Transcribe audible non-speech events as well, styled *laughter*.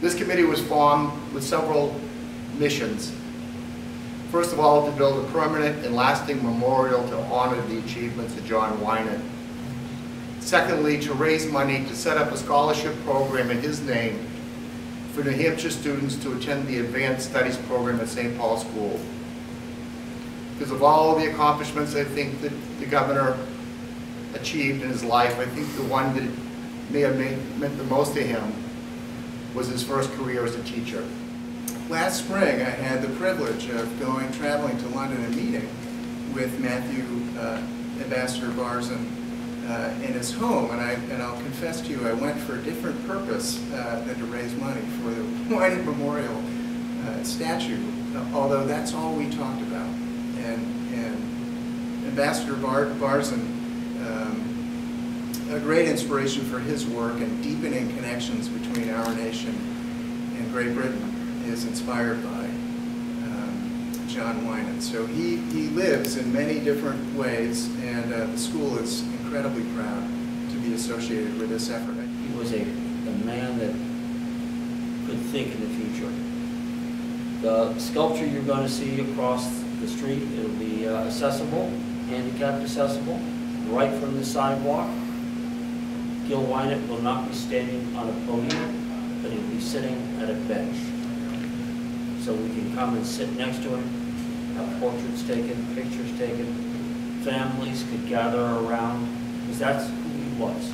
This committee was formed with several missions. First of all, to build a permanent and lasting memorial to honor the achievements of John Winant. Secondly, to raise money to set up a scholarship program in his name for New Hampshire students to attend the Advanced Studies program at St. Paul School. Because of all the accomplishments I think that the governor achieved in his life, I think the one that may have meant the most to him was his first career as a teacher. Last spring, I had the privilege of going, traveling to London and meeting with Matthew uh, Ambassador Barzun uh, in his home, and I and I'll confess to you, I went for a different purpose uh, than to raise money for the *laughs* Winant Memorial uh, statue. Although that's all we talked about, and and Ambassador Bar Barzun, a great inspiration for his work and deepening connections between our nation and Great Britain is inspired by um, John Winant. So he, he lives in many different ways, and uh, the school is incredibly proud to be associated with this effort. He was a, a man that could think in the future. The sculpture you're going to see across the street, it'll be uh, accessible, handicapped accessible, right from the sidewalk. Gil Winant will not be standing on a podium, but he'll be sitting at a bench. So we can come and sit next to him, have portraits taken, pictures taken. Families could gather around, because that's who he was.